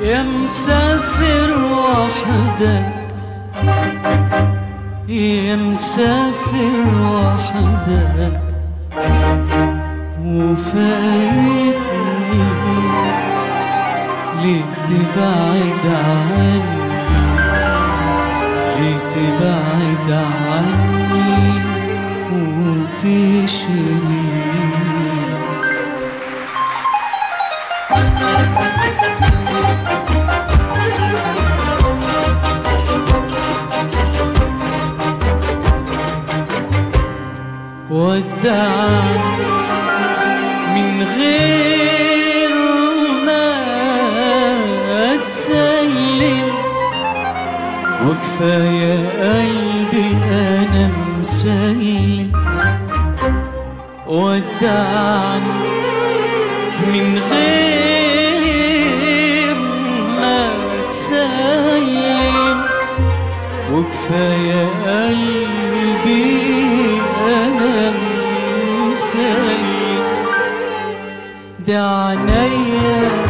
يا مسافر وحدك يا مسافر وحدك وفايتني ليه تبعد عني ليه تبعد عني. ودعني من غير ما تسلم. وكفاية قلبي أنا مسلم. ودعني من غير ما تسلم. وكفاية قلبي أنا مسلم ده عينيا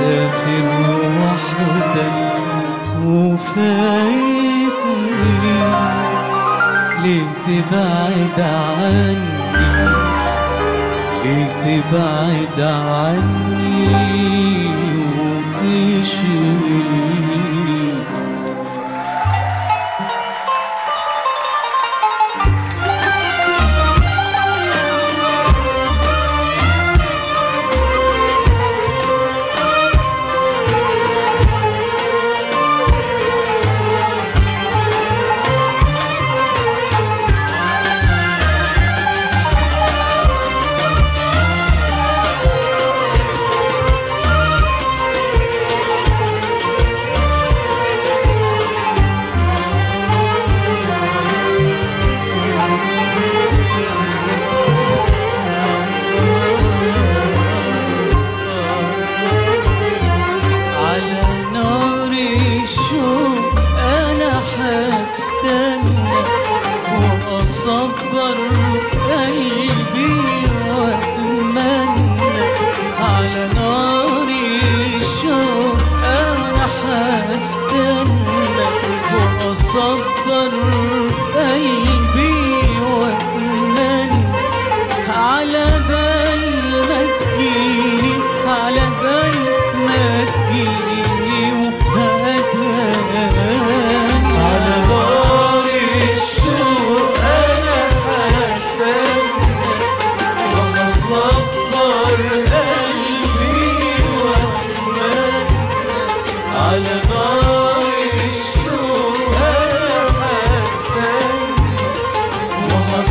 مسافر وحدك وفايتني ليه تبعد عني ليه تبعد عني وتشيل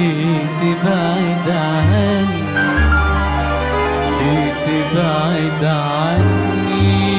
ليه تبعد عني ليه تبعد عني